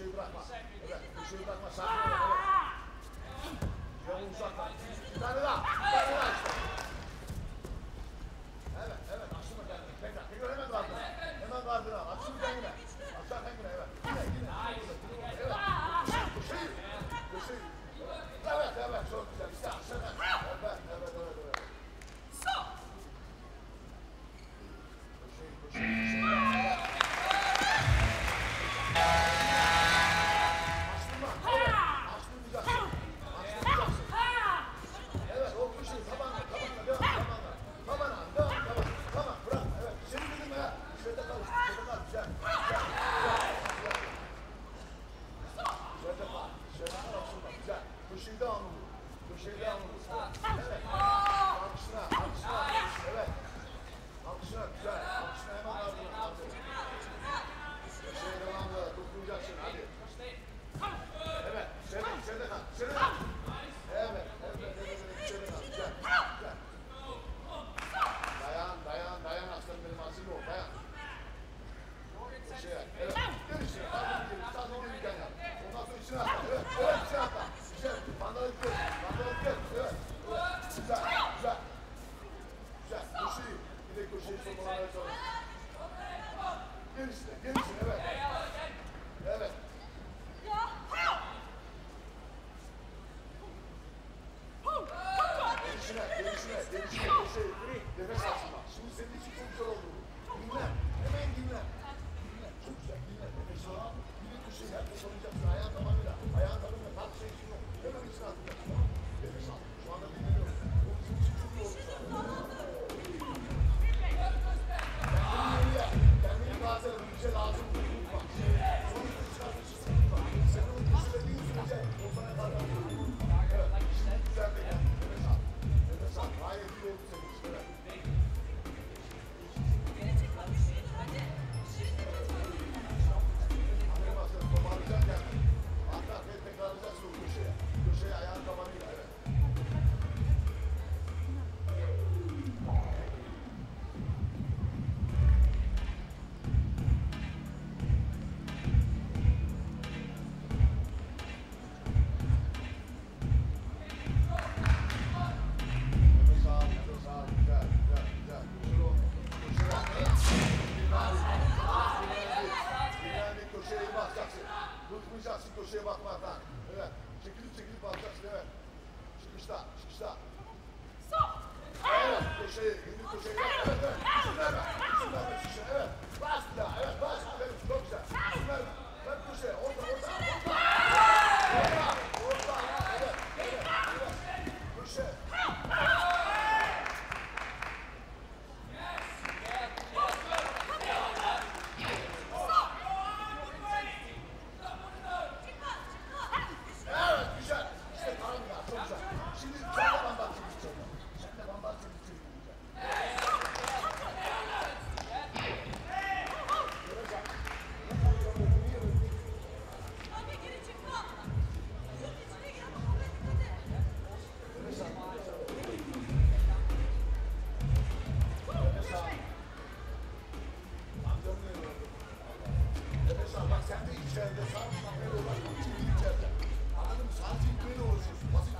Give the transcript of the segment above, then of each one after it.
Köşeyi bırakma. Sağ ol. Yolun uzakla. Bir tane daha. Bir tane daha. bak lan. Evet. Çekilip çekilip bakacaksın evet. Çıkışta, çıkışta. Stop. Evet, köşeye, yürü köşeye. Evet, evet. İsim verme. İsim verme. Evet. Bas bir daha. Evet, bas. Evet, çok güzel. İsim verme. Bak köşeye. Orta içeride, sadece böyle ulaşmak Basit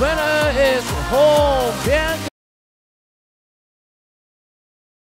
winner is Home. Yeah.